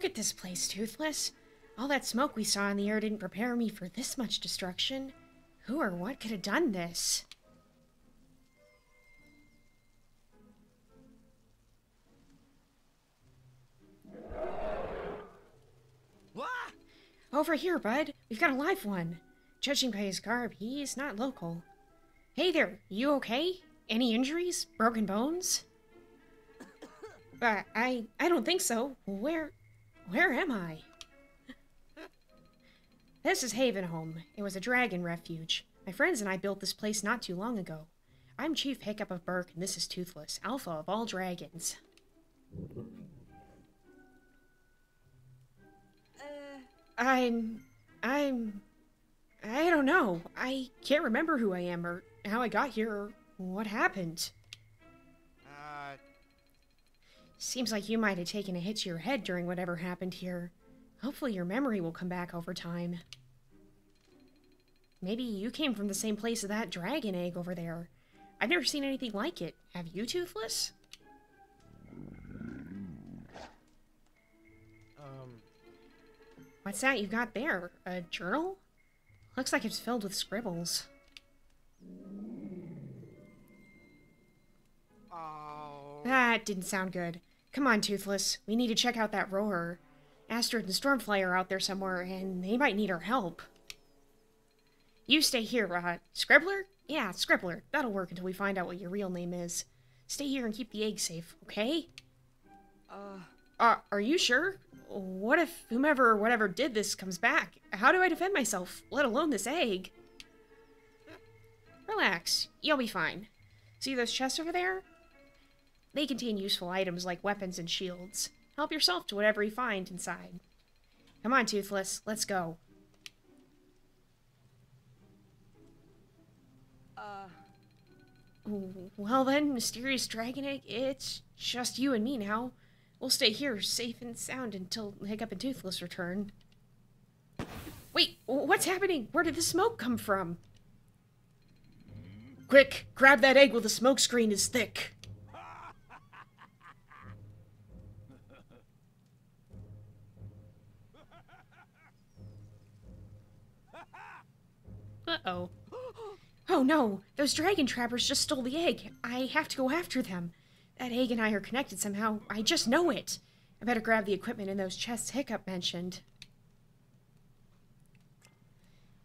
Look at this place, Toothless. All that smoke we saw in the air didn't prepare me for this much destruction. Who or what could have done this? What? Over here, bud. We've got a live one. Judging by his garb, he's not local. Hey there, you okay? Any injuries? Broken bones? Uh, I I don't think so. Where where am I? This is Havenholm. It was a dragon refuge. My friends and I built this place not too long ago. I'm Chief Hiccup of Berk, and this is Toothless, Alpha of all dragons. Uh, I'm. I'm. I don't know. I can't remember who I am or how I got here or what happened. Seems like you might have taken a hit to your head during whatever happened here. Hopefully, your memory will come back over time. Maybe you came from the same place as that dragon egg over there. I've never seen anything like it. Have you, Toothless? um, What's that you've got there? A journal? Looks like it's filled with scribbles. oh. That didn't sound good. Come on, Toothless. We need to check out that roar. Astrid and Stormfly are out there somewhere, and they might need our help. You stay here, uh, Scribbler? Yeah, Scribbler. That'll work until we find out what your real name is. Stay here and keep the egg safe, okay? Uh, Uh, are you sure? What if whomever or whatever did this comes back? How do I defend myself, let alone this egg? Relax, you'll be fine. See those chests over there? They contain useful items like weapons and shields. Help yourself to whatever you find inside. Come on, Toothless, let's go. uh, Well then, mysterious dragon egg, it's just you and me now. We'll stay here, safe and sound, until Hiccup and Toothless return. Wait, what's happening? Where did the smoke come from? Quick, grab that egg while the smoke screen is thick. Uh-oh. Oh no, those dragon trappers just stole the egg. I have to go after them. That egg and I are connected somehow. I just know it. I better grab the equipment in those chests Hiccup mentioned.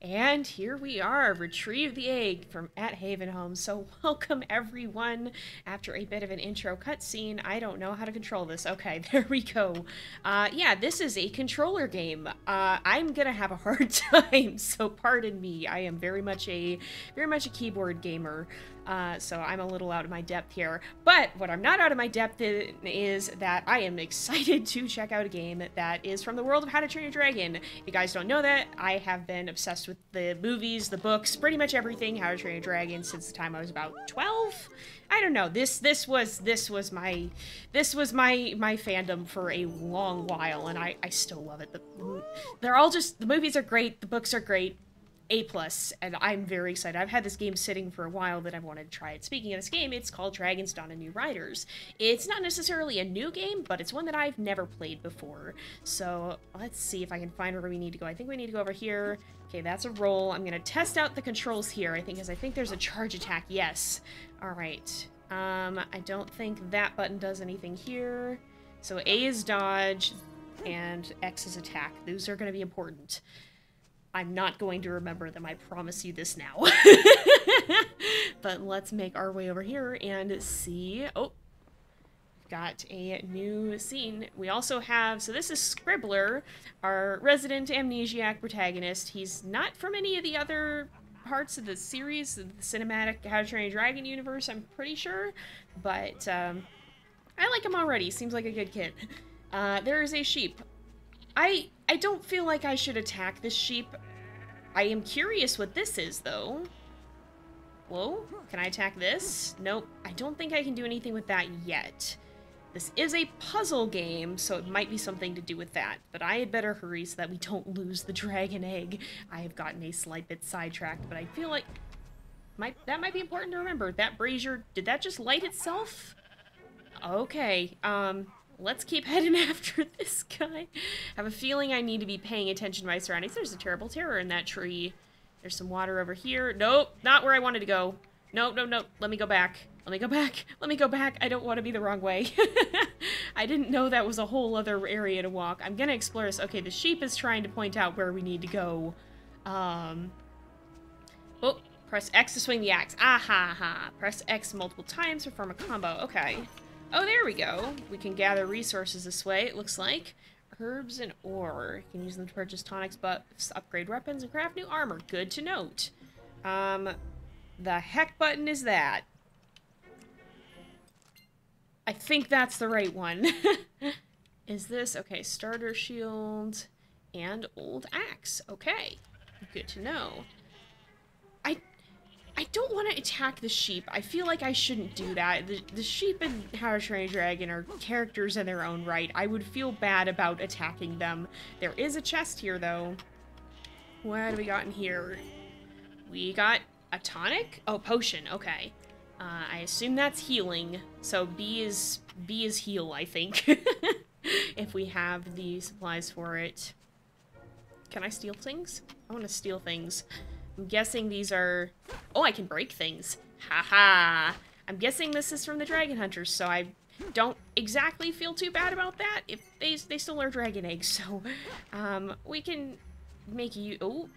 And here we are, retrieve the egg from at Havenholm. So welcome everyone. After a bit of an intro cutscene, I don't know how to control this. Okay, there we go. Uh, yeah, this is a controller game. Uh, I'm gonna have a hard time, so pardon me. I am very much a very much a keyboard gamer. Uh, so I'm a little out of my depth here. But what I'm not out of my depth in is that I am excited to check out a game that is from the world of How to Train Your Dragon. If you guys don't know that, I have been obsessed with the movies, the books, pretty much everything How to Train Your Dragon since the time I was about 12. I don't know. This this was this was my this was my my fandom for a long while, and I I still love it. The, they're all just the movies are great, the books are great. A plus, and I'm very excited. I've had this game sitting for a while that I've wanted to try it. Speaking of this game, it's called Dragon's Dawn and New Riders. It's not necessarily a new game, but it's one that I've never played before. So let's see if I can find where we need to go. I think we need to go over here. Okay, that's a roll. I'm gonna test out the controls here, I think, because I think there's a charge attack. Yes. Alright. Um, I don't think that button does anything here. So A is dodge, and X is attack. Those are gonna be important. I'm not going to remember them, I promise you this now. but let's make our way over here and see. Oh, got a new scene. We also have, so this is Scribbler, our resident amnesiac protagonist. He's not from any of the other parts of the series, the cinematic How to Train a Dragon universe, I'm pretty sure. But um, I like him already. Seems like a good kid. Uh, there is a sheep. I I don't feel like I should attack this sheep. I am curious what this is, though. Whoa, can I attack this? Nope, I don't think I can do anything with that yet. This is a puzzle game, so it might be something to do with that, but I had better hurry so that we don't lose the dragon egg. I have gotten a slight bit sidetracked, but I feel like might that might be important to remember. That brazier, did that just light itself? Okay, um, let's keep heading after this guy. I have a feeling I need to be paying attention to my surroundings. There's a terrible terror in that tree. There's some water over here. Nope, not where I wanted to go. Nope, nope, nope. Let me go back. Let me go back. Let me go back. I don't want to be the wrong way. I didn't know that was a whole other area to walk. I'm gonna explore this. Okay, the sheep is trying to point out where we need to go. Um... Oh, press X to swing the axe. Ah ha ha. Press X multiple times to form a combo. Okay. Oh, there we go. We can gather resources this way, it looks like. Herbs and ore. You can use them to purchase tonics, buffs, upgrade weapons, and craft new armor. Good to note. Um, the heck button is that? I think that's the right one. is this? Okay, starter shield and old axe. Okay, good to know. I don't want to attack the sheep. I feel like I shouldn't do that. The, the sheep in How to Train Dragon are characters in their own right. I would feel bad about attacking them. There is a chest here, though. What do we got in here? We got a tonic? Oh, potion. Okay. Uh, I assume that's healing. So B is B is heal, I think. if we have the supplies for it. Can I steal things? I want to steal things. I'm guessing these are... Oh, I can break things. Haha. -ha. I'm guessing this is from the Dragon Hunters, so I don't exactly feel too bad about that. If they, they still are dragon eggs, so um, we can make you... Oh,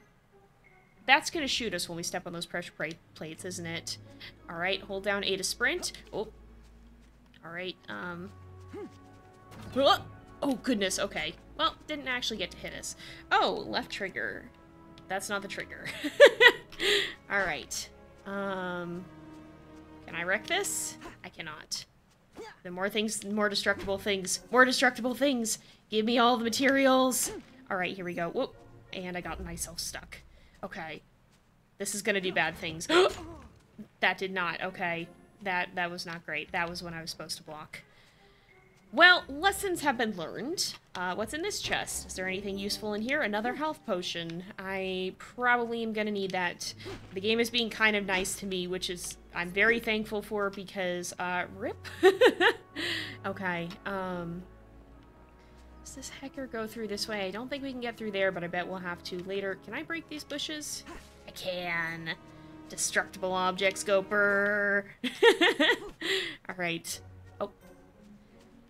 that's going to shoot us when we step on those pressure plates, isn't it? All right, hold down A to sprint. Oh, all right. Um. Oh, oh goodness. Okay. Well, didn't actually get to hit us. Oh, left trigger. That's not the trigger. All right. Um, can I wreck this? I cannot. The more things, more destructible things, more destructible things. Give me all the materials. All right, here we go. Whoop. And I got myself stuck. Okay. This is gonna do bad things. that did not. Okay. That, that was not great. That was when I was supposed to block. Well, lessons have been learned. Uh, what's in this chest? Is there anything useful in here? Another health potion. I probably am gonna need that. The game is being kind of nice to me, which is I'm very thankful for because, uh, rip? okay, um... Does this hacker go through this way? I don't think we can get through there, but I bet we'll have to later. Can I break these bushes? I can. Destructible objects go burr. Alright.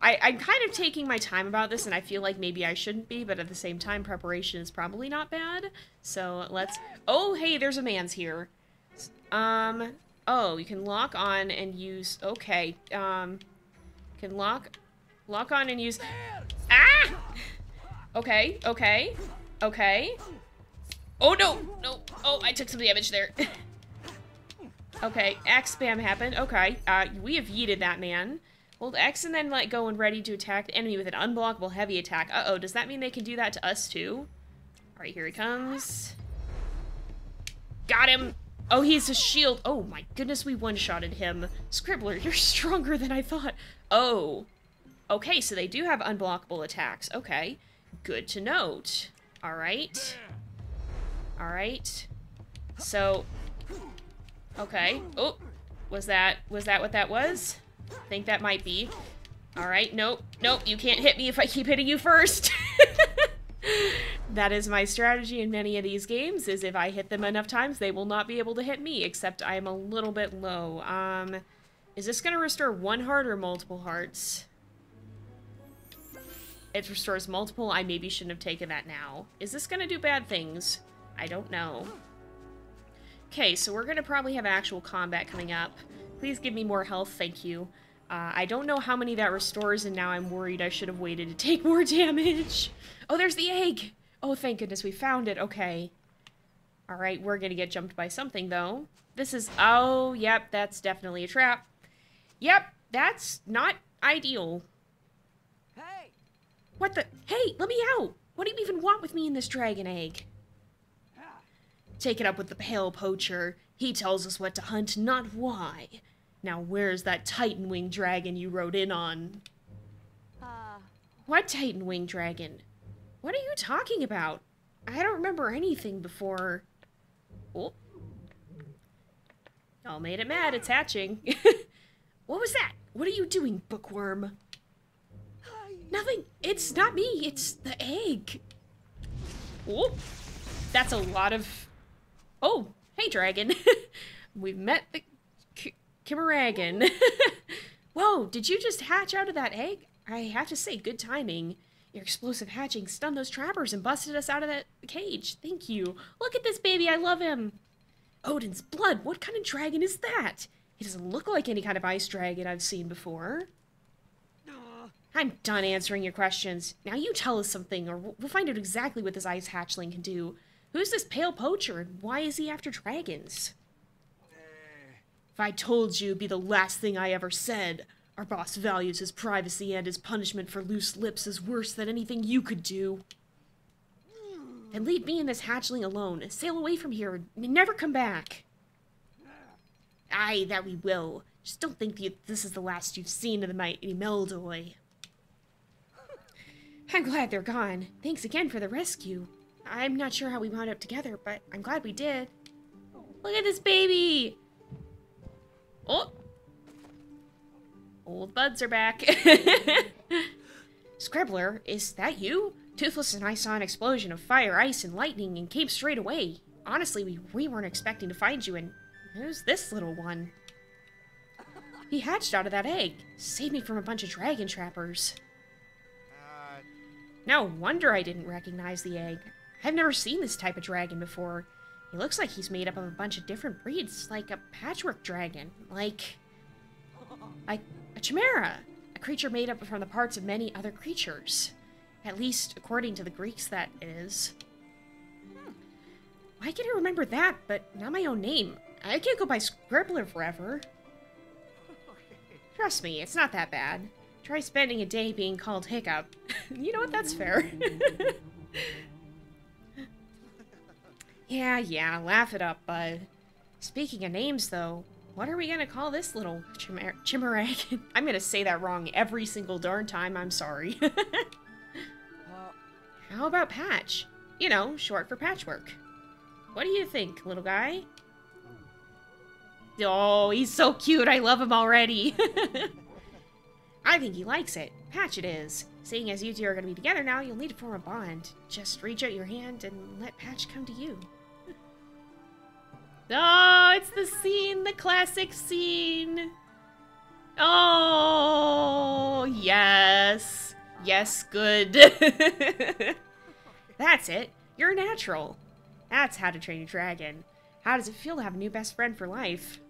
I, I'm kind of taking my time about this, and I feel like maybe I shouldn't be, but at the same time, preparation is probably not bad. So let's... Oh, hey, there's a man's here. Um, oh, you can lock on and use... Okay, um, can lock, lock on and use... Ah! Okay, okay, okay. Oh, no, no. Oh, I took some damage there. okay, X spam happened. Okay, uh, we have yeeted that man. Hold X and then let go and ready to attack the enemy with an unblockable heavy attack. Uh-oh, does that mean they can do that to us too? Alright, here he comes. Got him! Oh, he's a shield. Oh my goodness, we one-shotted him. Scribbler, you're stronger than I thought. Oh. Okay, so they do have unblockable attacks. Okay. Good to note. Alright. Alright. So... Okay. Oh. Was that... Was that what that was? Think that might be. Alright, nope, nope, you can't hit me if I keep hitting you first. that is my strategy in many of these games, is if I hit them enough times, they will not be able to hit me, except I am a little bit low. Um, is this going to restore one heart or multiple hearts? It restores multiple. I maybe shouldn't have taken that now. Is this going to do bad things? I don't know. Okay, so we're going to probably have actual combat coming up. Please give me more health, thank you. Uh, I don't know how many that restores, and now I'm worried I should have waited to take more damage. Oh, there's the egg! Oh, thank goodness we found it. Okay. Alright, we're gonna get jumped by something, though. This is... Oh, yep, that's definitely a trap. Yep, that's not ideal. Hey! What the... Hey, let me out! What do you even want with me in this dragon egg? Take it up with the pale poacher. He tells us what to hunt, not why. Now where's that Titan Wing dragon you rode in on? Uh... What Titan Wing dragon? What are you talking about? I don't remember anything before. Oh. Y'all made it mad, it's hatching. what was that? What are you doing, bookworm? Nothing. It's not me. It's the egg. Oh, that's a lot of. Oh, hey, dragon. We've met the K- Whoa, did you just hatch out of that egg? I have to say, good timing. Your explosive hatching stunned those trappers and busted us out of that cage. Thank you. Look at this baby. I love him. Odin's blood. What kind of dragon is that? He doesn't look like any kind of ice dragon I've seen before. I'm done answering your questions. Now you tell us something, or we'll find out exactly what this ice hatchling can do. Who's this pale poacher, and why is he after dragons? If I told you, it'd be the last thing I ever said. Our boss values his privacy, and his punishment for loose lips is worse than anything you could do. Then leave me and this hatchling alone. Sail away from here and never come back. Aye, that we will. Just don't think this is the last you've seen of the mighty Meldoy. I'm glad they're gone. Thanks again for the rescue. I'm not sure how we wound up together, but I'm glad we did. Look at this baby! Old buds are back. Scribbler, is that you? Toothless and I saw an explosion of fire, ice, and lightning and came straight away. Honestly, we, we weren't expecting to find you, and who's this little one? He hatched out of that egg. Saved me from a bunch of dragon trappers. Uh, No wonder I didn't recognize the egg. I've never seen this type of dragon before. He looks like he's made up of a bunch of different breeds, like a patchwork dragon, like like a chimera, a creature made up from the parts of many other creatures. At least, according to the Greeks, that is. Hmm. Why can't I remember that, but not my own name? I can't go by Scribbler forever. Trust me, it's not that bad. Try spending a day being called Hiccup. you know what? That's fair. yeah, yeah, laugh it up, bud. Speaking of names, though, what are we gonna call this little chimer- chimeragon? I'm gonna say that wrong every single darn time, I'm sorry. How about Patch? You know, short for patchwork. What do you think, little guy? Oh, he's so cute. I love him already. I think he likes it. Patch it is. Seeing as you two are going to be together now, you'll need to form a bond. Just reach out your hand and let Patch come to you. Oh, it's the scene, the classic scene. Oh, yes. Yes, good. That's it. You're natural. That's how to train a dragon. How does it feel to have a new best friend for life?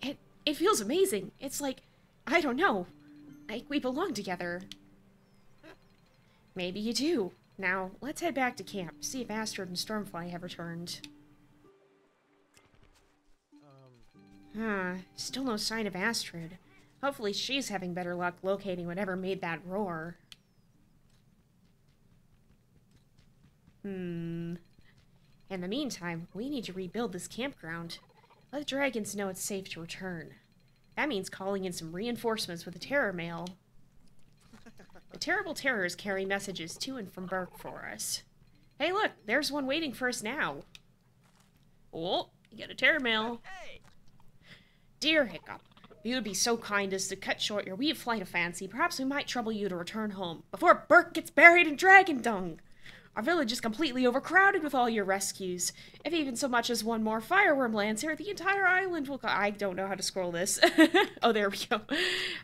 It it feels amazing. It's like I don't know. Like we belong together. Maybe you do. Now, let's head back to camp, see if Astrid and Stormfly have returned. Huh, still no sign of Astrid. Hopefully she's having better luck locating whatever made that roar. Hmm. In the meantime, we need to rebuild this campground. Let the dragons know it's safe to return. That means calling in some reinforcements with the terror mail. The terrible terrors carry messages to and from Berk for us. Hey, look, there's one waiting for us now. Oh, you got a terror mail. hey! Dear Hiccup, if you would be so kind as to cut short your wee flight of fancy, perhaps we might trouble you to return home before Berk gets buried in dragon dung. Our village is completely overcrowded with all your rescues. If even so much as one more fireworm lands here, the entire island will. Co- I don't know how to scroll this. oh, there we go.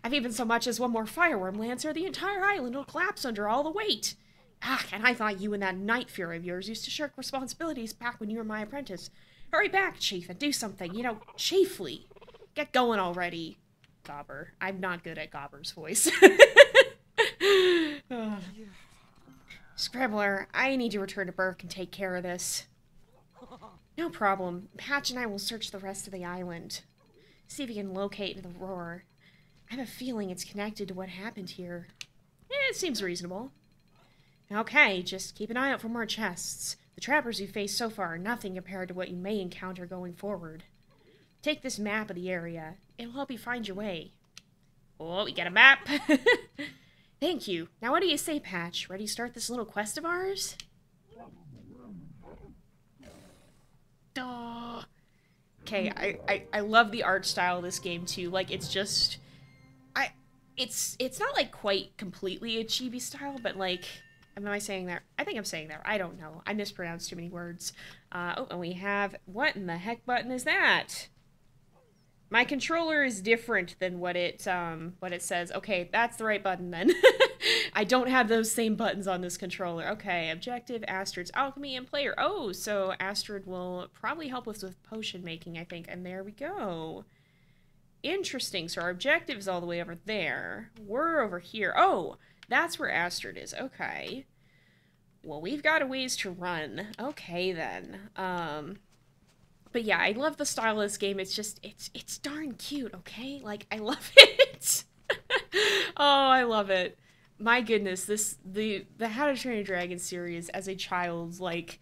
If even so much as one more fireworm lands here, the entire island will collapse under all the weight. Ah, and I thought you and that night fury of yours used to shirk responsibilities back when you were my apprentice. Hurry back, Chief, and do something, you know, chiefly. Get going already. Gobber. I'm not good at Gobber's voice. Ugh. Scribbler, I need to return to Berk and take care of this. No problem. Patch and I will search the rest of the island. See if we can locate the roar. I have a feeling it's connected to what happened here. Eh, it seems reasonable. Okay, just keep an eye out for more chests. The trappers you faced so far are nothing compared to what you may encounter going forward. Take this map of the area. It'll help you find your way. Oh, we got a map. Thank you. Now what do you say, Patch? Ready to start this little quest of ours? Duh. Okay, I, I, I love the art style of this game too. Like it's just I it's it's not like quite completely a chibi style, but like am I saying that? I think I'm saying that. I don't know. I mispronounced too many words. Uh, oh, and we have what in the heck button is that? My controller is different than what it um what it says. Okay, that's the right button then. I don't have those same buttons on this controller. Okay, objective, Astrid's alchemy, and player. Oh, so Astrid will probably help us with potion making, I think. And there we go. Interesting. So our objective is all the way over there. We're over here. Oh, that's where Astrid is. Okay. Well, we've got a ways to run. Okay, then. Um, but yeah, I love the style of this game. It's just, it's, it's darn cute, okay? Like, I love it. oh, I love it. My goodness, this, the, the How to Train a Dragon series as a child, like,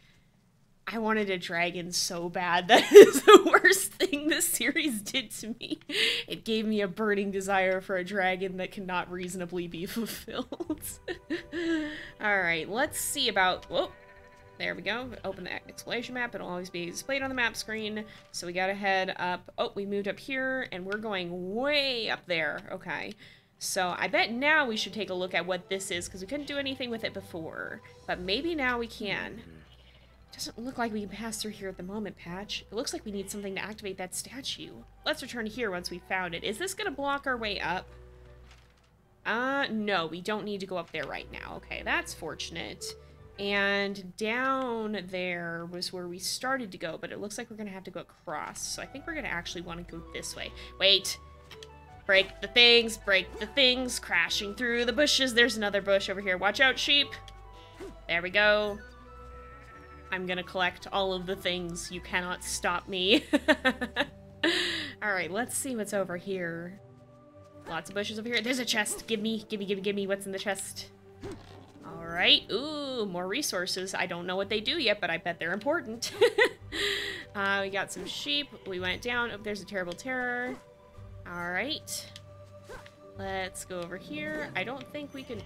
I wanted a dragon so bad. That is the worst thing this series did to me. It gave me a burning desire for a dragon that cannot reasonably be fulfilled. Alright, let's see about... Whoa! There we go. Open the exploration map. It'll always be displayed on the map screen. So we gotta head up. Oh, we moved up here, and we're going way up there. Okay. So I bet now we should take a look at what this is, because we couldn't do anything with it before. But maybe now we can. Doesn't look like we can pass through here at the moment, Patch. It looks like we need something to activate that statue. Let's return here once we've found it. Is this to block our way up? Uh, no, we don't need to go up there right now. Okay, that's fortunate. And down there was where we started to go, but it looks like we're going to have to go across. So I think we're going to actually want to go this way. Wait. Break the things, break the things, crashing through the bushes. There's another bush over here. Watch out, sheep. There we go. I'm gonna collect all of the things. You cannot stop me. Alright, let's see what's over here. Lots of bushes over here. There's a chest. Give me, give me, give me, give me what's in the chest. Alright. Ooh, more resources. I don't know what they do yet, but I bet they're important. uh, we got some sheep. We went down. Oh, there's a terrible terror. Alright. Let's go over here. I don't think we can...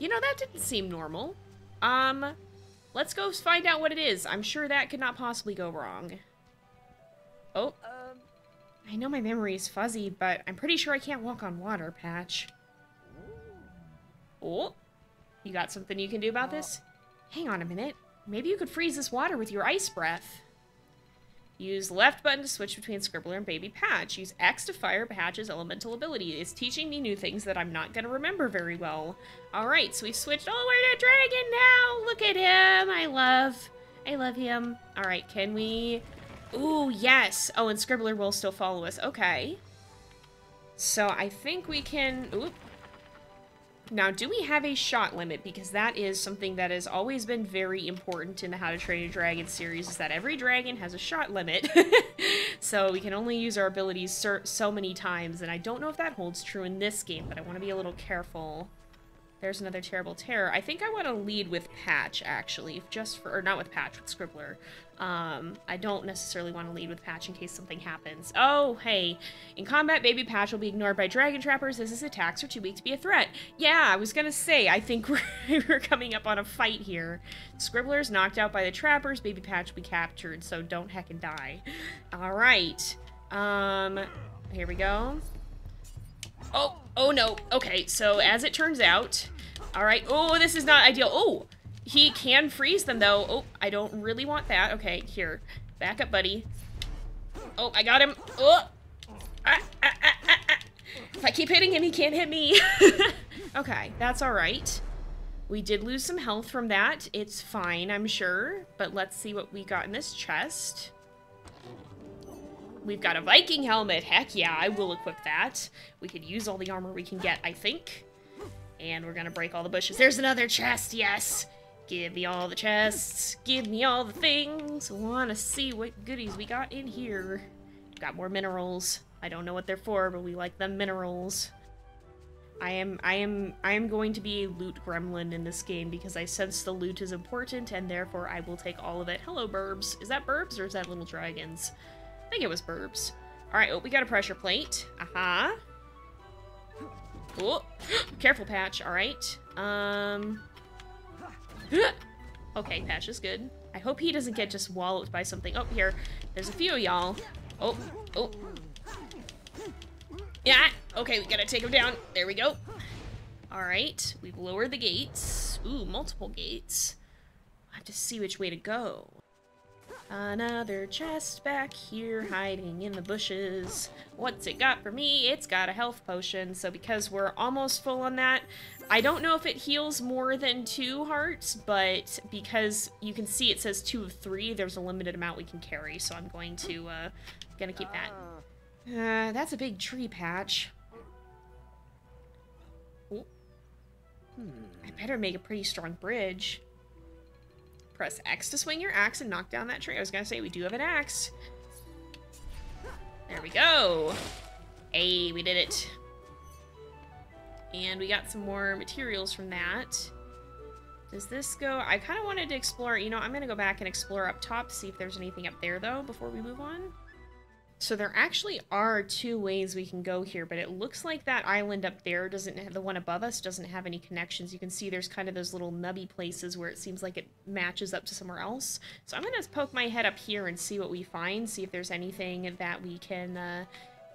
You know, that didn't seem normal. Um, Let's go find out what it is. I'm sure that could not possibly go wrong. Oh. Um. I know my memory is fuzzy, but I'm pretty sure I can't walk on water, Patch. Oh. You got something you can do about this? Hang on a minute. Maybe you could freeze this water with your ice breath. Use left button to switch between Scribbler and Baby Patch. Use X to fire Patch's elemental ability. It's teaching me new things that I'm not going to remember very well. Alright, so we switched. Oh, we're a dragon now! Look at him! I love... I love him. Alright, can we... Ooh, yes! Oh, and Scribbler will still follow us. Okay. So I think we can... Ooh, now, do we have a shot limit? Because that is something that has always been very important in the How to Train a Dragon series, is that every dragon has a shot limit. so we can only use our abilities so, so many times, and I don't know if that holds true in this game, but I want to be a little careful. There's another terrible terror. I think I want to lead with Patch, actually, just for, or not with Patch, with Scribbler. Um, I don't necessarily want to lead with Patch in case something happens. Oh, hey. In combat, Baby Patch will be ignored by Dragon Trappers as his attacks are too weak to be a threat. Yeah, I was gonna say, I think we're, we're coming up on a fight here. Scribbler's knocked out by the Trappers, Baby Patch will be captured, so don't heckin' die. Alright. Um, here we go. Oh, oh no. Okay, so as it turns out, all right. Oh, this is not ideal. Oh, he can freeze them, though. Oh, I don't really want that. Okay, here. Back up, buddy. Oh, I got him. Oh. Ah, ah, ah, ah, ah. if I keep hitting him, he can't hit me. okay, that's all right. We did lose some health from that. It's fine, I'm sure. But let's see what we got in this chest. We've got a Viking helmet. Heck yeah, I will equip that. We could use all the armor we can get, I think. And we're gonna break all the bushes. There's another chest, yes! Give me all the chests. Give me all the things. Wanna see what goodies we got in here. Got more minerals. I don't know what they're for, but we like them minerals. I am I am I am going to be a loot gremlin in this game because I sense the loot is important and therefore I will take all of it. Hello burbs. Is that burbs or is that little dragons? I think it was burbs. Alright, oh, we got a pressure plate. Uh-huh. Oh, careful, Patch. All right. Um. okay, Patch is good. I hope he doesn't get just walloped by something. Oh, here. There's a few y'all. Oh, oh. Yeah. Okay, we gotta take him down. There we go. Alright, we've lowered the gates. Ooh, multiple gates. I have to see which way to go. Another chest back here hiding in the bushes. What's it got for me? It's got a health potion, so because we're almost full on that, I don't know if it heals more than two hearts, but because you can see it says two of three, there's a limited amount we can carry, so I'm going to, uh, gonna keep that. Uh, that's a big tree patch. Oh. I better make a pretty strong bridge. Press X to swing your axe and knock down that tree. I was gonna say, we do have an axe. There we go. Hey, we did it. And we got some more materials from that. Does this go? I kind of wanted to explore, you know, I'm to go back and explore up top, see if there's anything up there, though, before we move on. So there actually are two ways we can go here, but it looks like that island up there doesn't have, the one above us doesn't have any connections. You can see there's kind of those little nubby places where it seems like it matches up to somewhere else. So I'm going to poke my head up here and see what we find, see if there's anything that we can, uh,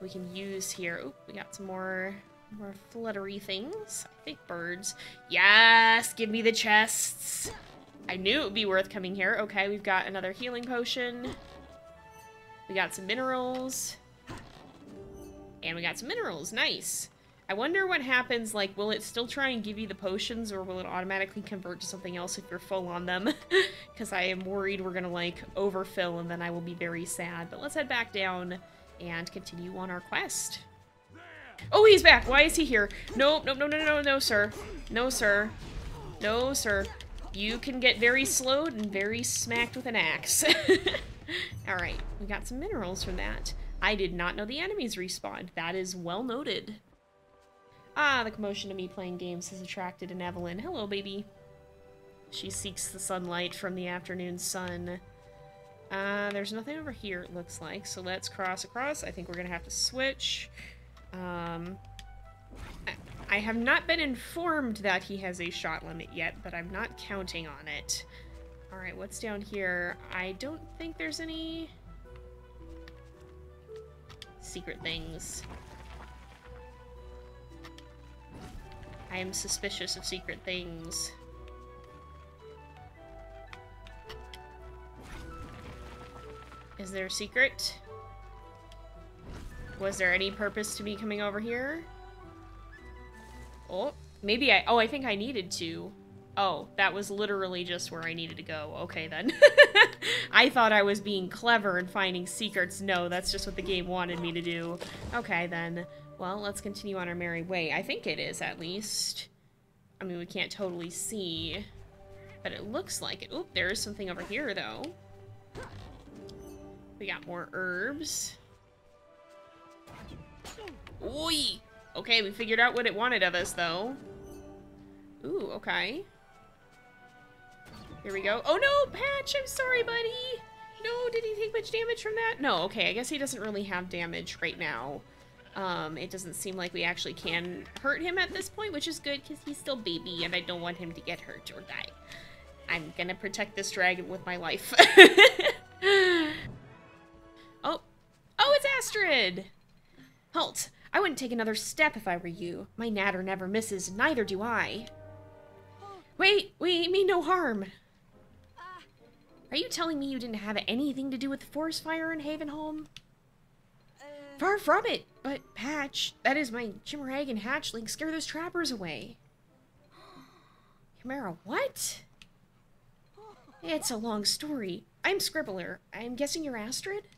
we can use here. Oh, we got some more more fluttery things. I think birds. Yes! Give me the chests! I knew it would be worth coming here. Okay, we've got another healing potion. We got some minerals. And we got some minerals. Nice. I wonder what happens, like, will it still try and give you the potions, or will it automatically convert to something else if you're full on them? Because I am worried we're gonna, like, overfill, and then I will be very sad. But let's head back down and continue on our quest. Oh, he's back. Why is he here? Nope, nope, no, no, no, no, sir. No, sir. No, sir. You can get very slowed and very smacked with an axe. Alright, we got some minerals from that. I did not know the enemies respawned. That is well noted. Ah, the commotion of me playing games has attracted an Evelyn. Hello, baby. She seeks the sunlight from the afternoon sun. Uh, there's nothing over here, it looks like, so let's cross across. I think we're gonna have to switch. Um, I have not been informed that he has a shot limit yet, but I'm not counting on it. Alright, what's down here? I don't think there's any secret things. I am suspicious of secret things. Is there a secret? Was there any purpose to me coming over here? Oh, maybe I- oh, I think I needed to. Oh, that was literally just where I needed to go. Okay, then. I thought I was being clever and finding secrets. No, that's just what the game wanted me to do. Okay, then. Well, let's continue on our merry way. I think it is, at least. I mean, we can't totally see. But it looks like it. Oop, there is something over here, though. We got more herbs. Oi! Okay, we figured out what it wanted of us, though. Ooh, okay. Here we go. Oh no, Patch! I'm sorry, buddy! No, did he take much damage from that? No, okay, I guess he doesn't really have damage right now. Um, it doesn't seem like we actually can hurt him at this point, which is good, because he's still baby, and I don't want him to get hurt or die. I'm gonna protect this dragon with my life. oh. Oh, it's Astrid! Halt! I wouldn't take another step if I were you. My Nadder never misses, neither do I. Wait, we mean no harm. Are you telling me you didn't have anything to do with the forest fire in Havenholm? Far from it, but Patch, that is my Chimeragon hatchling, scare those trappers away. Chimera, what? It's a long story. I'm Scribbler. I'm guessing you're Astrid?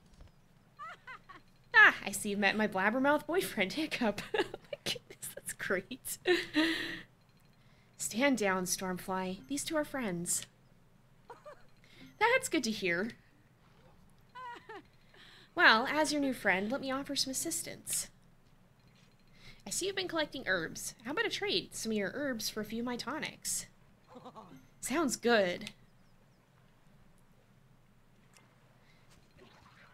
Ah, I see you met my blabbermouth boyfriend, Hiccup. oh my goodness, that's great. Stand down, Stormfly. These two are friends. That's good to hear. Well, as your new friend, let me offer some assistance. I see you've been collecting herbs. How about a trade? Some of your herbs for a few of my tonics. Sounds good.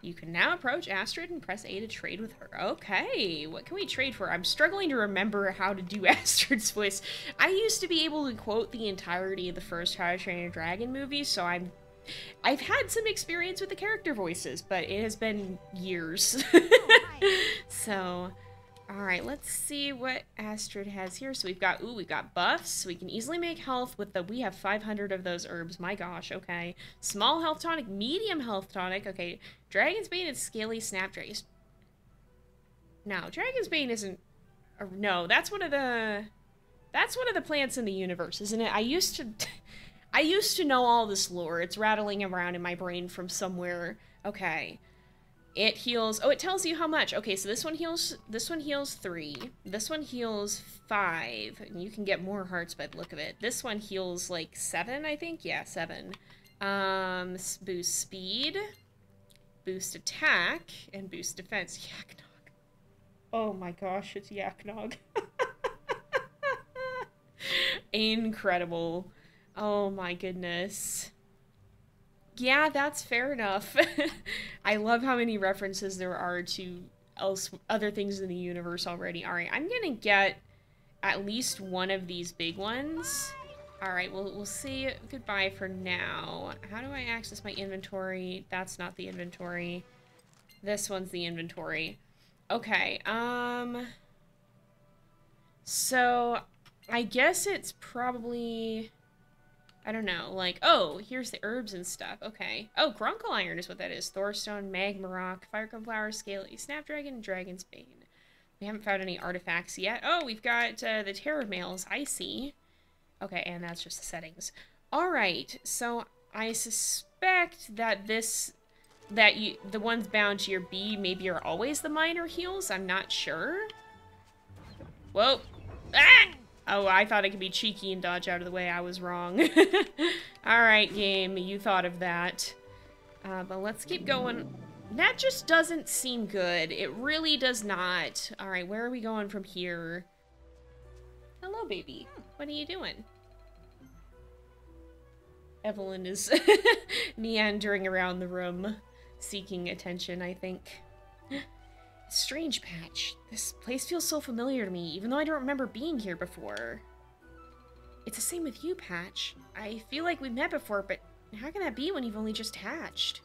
You can now approach Astrid and press A to trade with her. Okay, what can we trade for? I'm struggling to remember how to do Astrid's voice. I used to be able to quote the entirety of the first How to Train a Dragon movie, so I'm... I've had some experience with the character voices, but it has been years. Oh, so, All right, let's see what Astrid has here. So we've got, ooh, we've got buffs. We can easily make health with the, we have 500 of those herbs. My gosh, okay. Small health tonic, medium health tonic. Okay, Dragon's Bane and Scaly Snapdragon. No, Dragon's Bane isn't, or, no, that's one of the, that's one of the plants in the universe, isn't it? I used to, I used to know all this lore. It's rattling around in my brain from somewhere. Okay. It heals. Oh, it tells you how much. Okay, so this one heals. This one heals three. This one heals five, and you can get more hearts by the look of it. This one heals like seven, I think. Yeah, seven. Um, boost speed, boost attack, and boost defense. Yaknog. Oh my gosh, it's Yaknog. Incredible. Oh my goodness yeah, that's fair enough. I love how many references there are to else other things in the universe already. All right, I'm gonna get at least one of these big ones. All right, we'll we'll see. Goodbye for now. How do I access my inventory? That's not the inventory. This one's the inventory. Okay. Um. So, I guess it's probably I don't know, like, oh, here's the herbs and stuff. Okay. Oh, Gronckle Iron is what that is. Thorstone, Magma Rock, Firecone Flower, Scaly, Snapdragon, Dragon's Bane. We haven't found any artifacts yet. Oh, we've got uh, the Terror Mails. I see. Okay, and that's just the settings. All right, so I suspect that this, that you, the ones bound to your B maybe are always the minor heals. I'm not sure. Whoa. Ah! Oh, I thought I could be cheeky and dodge out of the way. I was wrong. Alright, game. You thought of that. Uh, but let's keep going. That just doesn't seem good. It really does not. Alright, where are we going from here? Hello, baby. What are you doing? Evelyn is meandering around the room, seeking attention, I think. Strange Patch. This place feels so familiar to me, even though I don't remember being here before. It's the same with you, Patch. I feel like we've met before, but how can that be when you've only just hatched?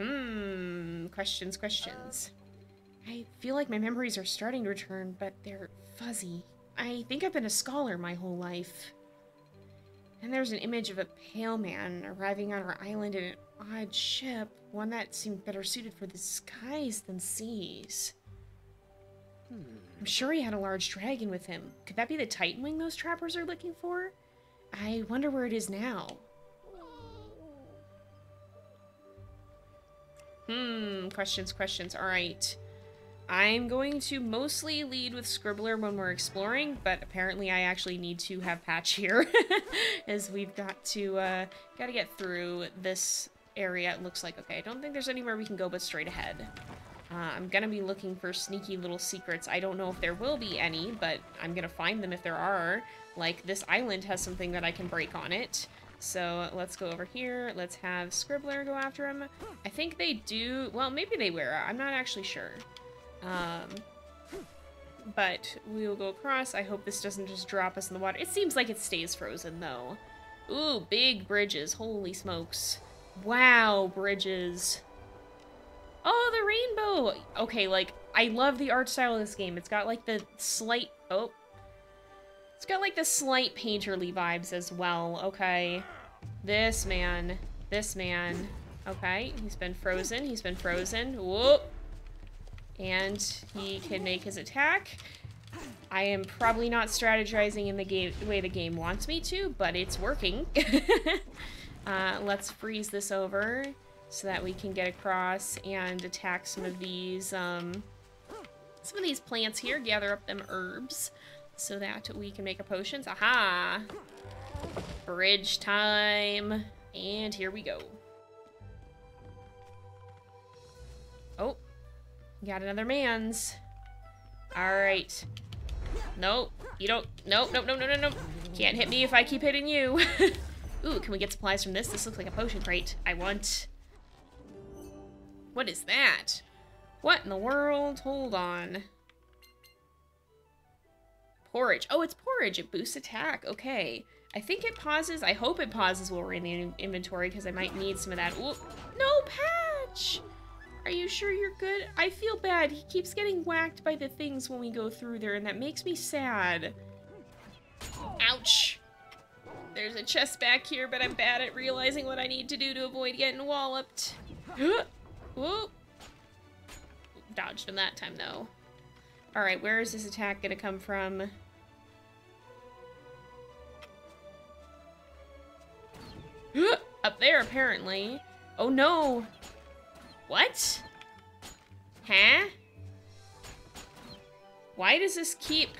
Hmm, questions, questions. I feel like my memories are starting to return, but they're fuzzy. I think I've been a scholar my whole life. And there's an image of a pale man arriving on our island in an odd ship, one that seemed better suited for the skies than seas. Hmm. I'm sure he had a large dragon with him. Could that be the Titan Wing those trappers are looking for? I wonder where it is now. Hmm, questions, questions. All right. I'm going to mostly lead with Scribbler when we're exploring, but apparently I actually need to have Patch here, as we've got to, uh, gotta get through this area. It looks like, okay, I don't think there's anywhere we can go but straight ahead. Uh, I'm gonna be looking for sneaky little secrets. I don't know if there will be any, but I'm gonna find them if there are. Like, this island has something that I can break on it. So let's go over here. Let's have Scribbler go after him. I think they do... Well, maybe they wear. I'm not actually sure. Um, but we will go across. I hope this doesn't just drop us in the water. It seems like it stays frozen, though. Ooh, big bridges. Holy smokes. Wow, bridges. Oh, the rainbow! Okay, like, I love the art style of this game. It's got, like, the slight... Oh. It's got, like, the slight painterly vibes as well. Okay. This man. This man. Okay, he's been frozen. He's been frozen. Whoop. And he can make his attack. I am probably not strategizing in the game the way the game wants me to, but it's working. uh, let's freeze this over so that we can get across and attack some of these um, some of these plants here, gather up them herbs so that we can make our potions. Aha! Bridge time. And here we go. Oh, Got another man's. Alright. Nope. You don't. Nope, nope, nope, nope, nope. Can't hit me if I keep hitting you. Ooh, can we get supplies from this? This looks like a potion crate. I want... What is that? What in the world? Hold on. Porridge. Oh, it's porridge. It boosts attack. Okay. I think it pauses. I hope it pauses while we're in the inventory because I might need some of that. Ooh. No patch! Are you sure you're good? I feel bad. He keeps getting whacked by the things when we go through there, and that makes me sad. Ouch. There's a chest back here, but I'm bad at realizing what I need to do to avoid getting walloped. Whoop. Dodged him that time, though. Alright, where is this attack gonna come from? Up there, apparently. Oh no! What? Huh? Why does this keep...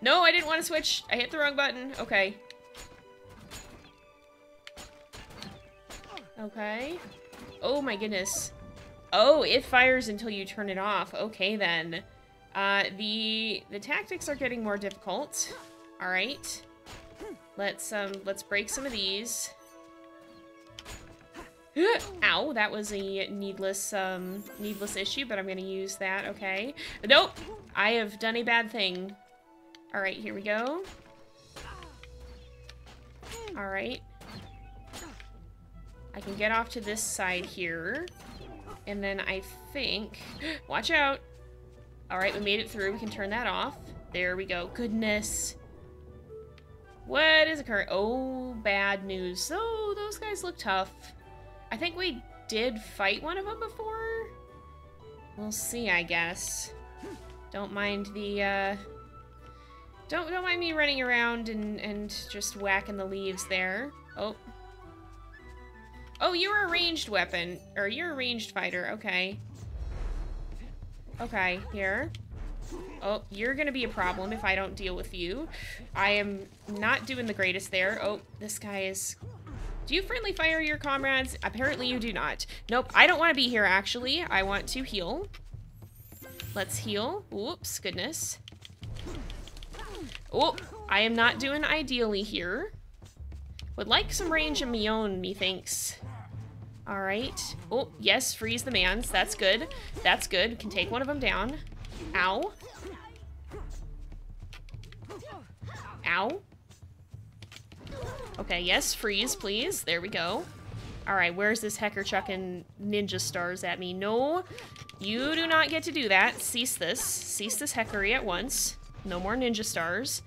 No, I didn't want to switch. I hit the wrong button. Okay. Okay. Oh my goodness. Oh, it fires until you turn it off. Okay then. Uh, the the tactics are getting more difficult. All right. Let's um let's break some of these. Ow, that was a needless um needless issue, but I'm gonna use that. Okay. Nope. I have done a bad thing. All right, here we go. All right. I can get off to this side here. And then I think... Watch out! Alright, we made it through. We can turn that off. There we go. Goodness. What is occurring? Oh, bad news. So, those guys look tough. I think we did fight one of them before? We'll see, I guess. Don't mind the, uh... Don't, don't mind me running around and, and just whacking the leaves there. Oh, Oh, you're a ranged weapon. Or you're a ranged fighter. Okay. Okay, here. Oh, you're gonna be a problem if I don't deal with you. I am not doing the greatest there. Oh, this guy is... Do you friendly fire your comrades? Apparently you do not. Nope, I don't want to be here, actually. I want to heal. Let's heal. Whoops, goodness. Oh, I am not doing ideally here. Would like some range of my own, methinks. Alright. Oh, yes, freeze the mans. That's good. That's good. Can take one of them down. Ow. Ow. Okay, yes, freeze, please. There we go. Alright, where's this hecker chucking ninja stars at me? No, you do not get to do that. Cease this. Cease this heckery at once. No more ninja stars.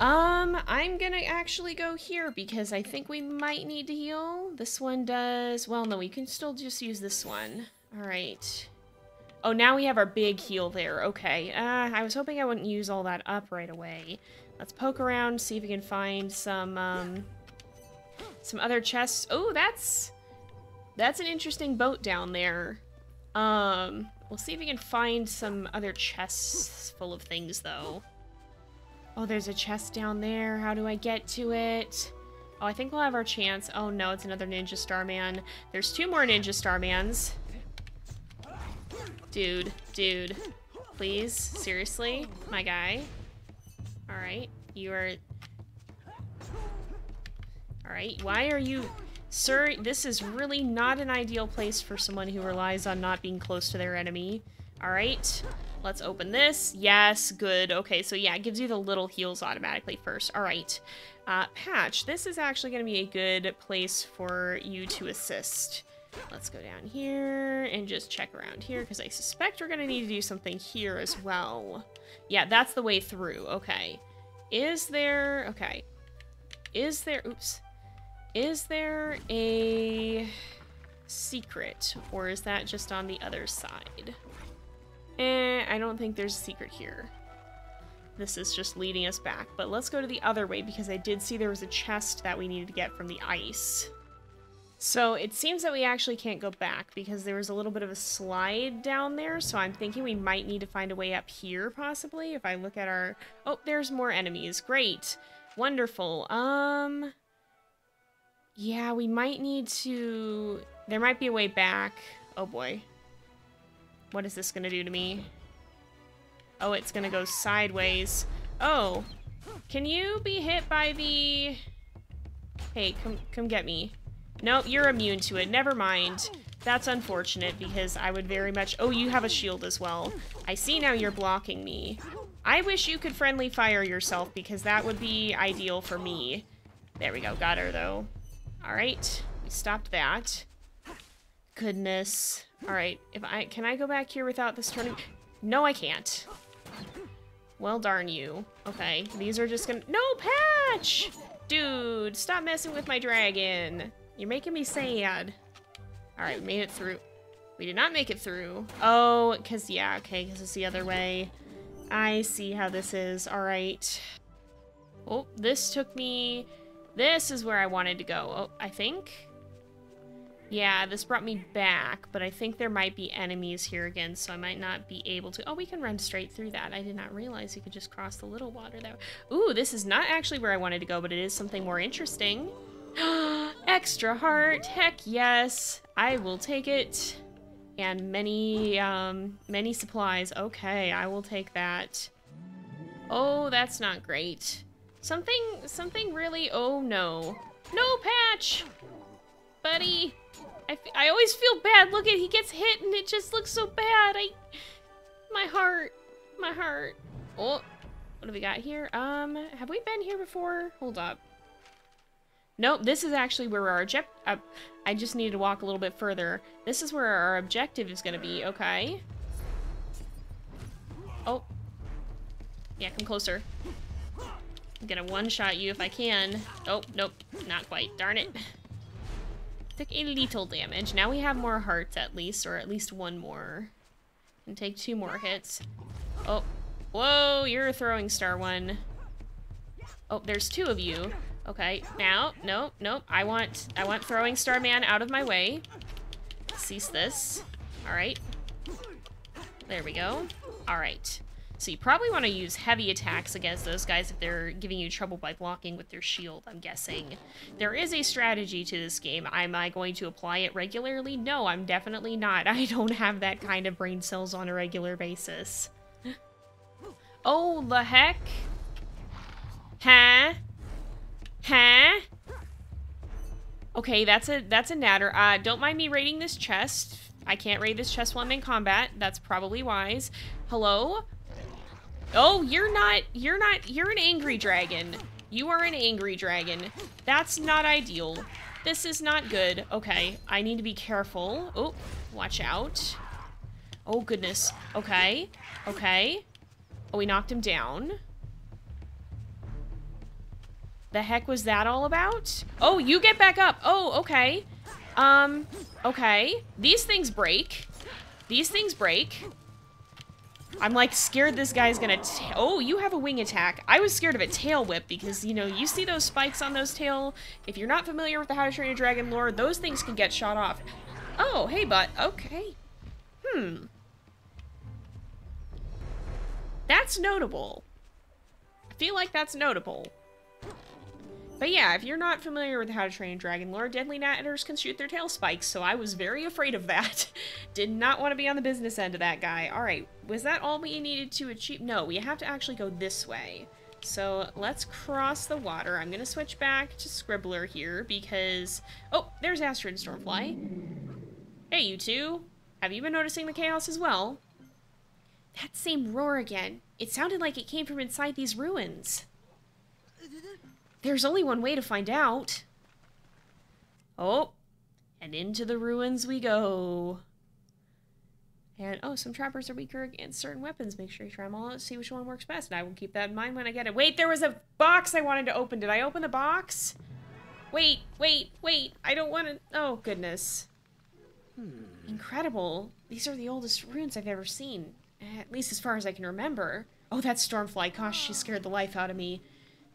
Um, I'm gonna actually go here because I think we might need to heal. This one does... Well, no, we can still just use this one. Alright. Oh, now we have our big heal there. Okay. Uh, I was hoping I wouldn't use all that up right away. Let's poke around, see if we can find some, um... Some other chests. Oh, that's... That's an interesting boat down there. Um, we'll see if we can find some other chests full of things, though. Oh, there's a chest down there. How do I get to it? Oh, I think we'll have our chance. Oh no, it's another Ninja Starman. There's two more Ninja Starmans. Dude, dude. Please, seriously? My guy? Alright, you are... Alright, why are you... Sir, this is really not an ideal place for someone who relies on not being close to their enemy. Alright, Let's open this. Yes, good. Okay, so yeah, it gives you the little heals automatically first. All right. Uh, Patch, this is actually going to be a good place for you to assist. Let's go down here and just check around here because I suspect we're going to need to do something here as well. Yeah, that's the way through. Okay. Is there... Okay. Is there... Oops. Is there a secret or is that just on the other side? Eh, I don't think there's a secret here. This is just leading us back. But let's go to the other way because I did see there was a chest that we needed to get from the ice. So it seems that we actually can't go back because there was a little bit of a slide down there. So I'm thinking we might need to find a way up here possibly. If I look at our... Oh, there's more enemies. Great. Wonderful. Um... Yeah, we might need to... There might be a way back. Oh boy. What is this gonna do to me? Oh, it's gonna go sideways. Oh, can you be hit by the... Hey, come, come get me. Nope, you're immune to it. Never mind. That's unfortunate because I would very much... Oh, you have a shield as well. I see now you're blocking me. I wish you could friendly fire yourself because that would be ideal for me. There we go. Got her, though. All right. We stopped that. Goodness. All right, if I can I go back here without this turning? No, I can't. Well, darn you. Okay, these are just gonna. No patch, dude. Stop messing with my dragon. You're making me sad. All right, we made it through. We did not make it through. Oh, cause yeah, okay, cause it's the other way. I see how this is. All right. Oh, this took me. This is where I wanted to go. Oh, I think. Yeah, this brought me back, but I think there might be enemies here again, so I might not be able to. Oh, we can run straight through that. I did not realize you could just cross the little water there. Ooh, this is not actually where I wanted to go, but it is something more interesting. Extra heart. Heck yes. I will take it. And many, um, many supplies. Okay, I will take that. Oh, that's not great. Something, something really, oh no. No patch! Buddy! I, I always feel bad. Look at he gets hit and it just looks so bad. I my heart, my heart. Oh, what do we got here? Um, have we been here before? Hold up. Nope, this is actually where our object. Uh, I just need to walk a little bit further. This is where our objective is going to be. Okay. Oh. Yeah, come closer. I'm gonna one-shot you if I can. Oh, nope, not quite. Darn it. Took a little damage. Now we have more hearts at least, or at least one more. And take two more hits. Oh, whoa, you're a throwing star one. Oh, there's two of you. Okay, now, nope, nope. I want, I want throwing star man out of my way. Cease this. All right. There we go. All right. So you probably want to use heavy attacks against those guys if they're giving you trouble by blocking with their shield, I'm guessing. There is a strategy to this game. Am I going to apply it regularly? No, I'm definitely not. I don't have that kind of brain cells on a regular basis. Oh, the heck? Huh? Huh? Okay, that's a that's a Nadder. Uh, don't mind me raiding this chest. I can't raid this chest while I'm in combat. That's probably wise. Hello? Oh, you're not, you're not, you're an angry dragon. You are an angry dragon. That's not ideal. This is not good. Okay, I need to be careful. Oh, watch out. Oh, goodness. Okay, okay. Oh, we knocked him down. The heck was that all about? Oh, you get back up. Oh, okay. Um, okay. These things break. These things break. I'm like scared this guy's gonna. oh, you have a wing attack. I was scared of a tail whip because you know you see those spikes on those tail. If you're not familiar with the How to Train a Dragon lore, those things can get shot off. Oh, hey, but okay. Hmm. That's notable. I feel like that's notable. But yeah, if you're not familiar with How to Train a Dragon lore, deadly Nadders can shoot their tail spikes, so I was very afraid of that. Did not want to be on the business end of that guy. Alright, was that all we needed to achieve? No, we have to actually go this way. So let's cross the water. I'm going to switch back to Scribbler here because... Oh, there's Astrid and Stormfly. Hey, you two. Have you been noticing the chaos as well? That same roar again. It sounded like it came from inside these ruins. There's only one way to find out. Oh, and into the ruins we go. And, oh, some trappers are weaker against certain weapons. Make sure you try them all out, see which one works best. And I will keep that in mind when I get it. Wait, there was a box I wanted to open. Did I open the box? Wait, wait, wait. I don't want to... Oh, goodness. Hmm. Incredible. These are the oldest ruins I've ever seen. At least as far as I can remember. Oh, that Stormfly. Gosh, she scared the life out of me.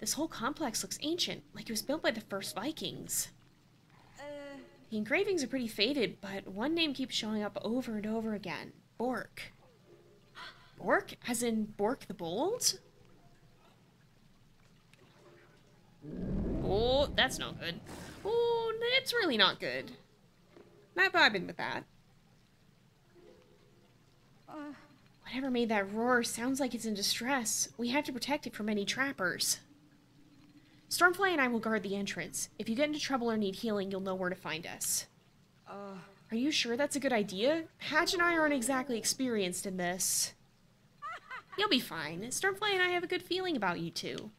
This whole complex looks ancient, like it was built by the first Vikings. Uh... The engravings are pretty faded, but one name keeps showing up over and over again. Bork. Bork? As in Bork the Bold? Oh, that's not good. Oh, it's really not good. Not vibing with that. Uh, Whatever made that roar sounds like it's in distress. We have to protect it from any trappers. Stormfly and I will guard the entrance. If you get into trouble or need healing, you'll know where to find us. Uh, Are you sure that's a good idea? Patch and I aren't exactly experienced in this. You'll be fine. Stormfly and I have a good feeling about you two.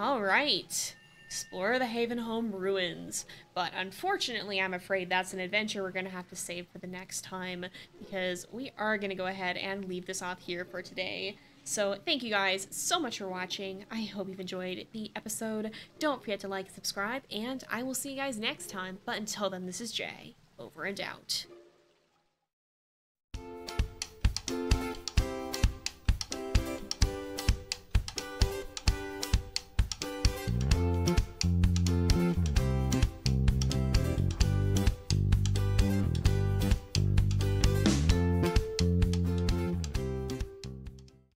Alright. explore the Havenholm ruins. But unfortunately, I'm afraid that's an adventure we're going to have to save for the next time because we are going to go ahead and leave this off here for today. So thank you guys so much for watching. I hope you've enjoyed the episode. Don't forget to like, subscribe, and I will see you guys next time. But until then, this is Jay. Over and out.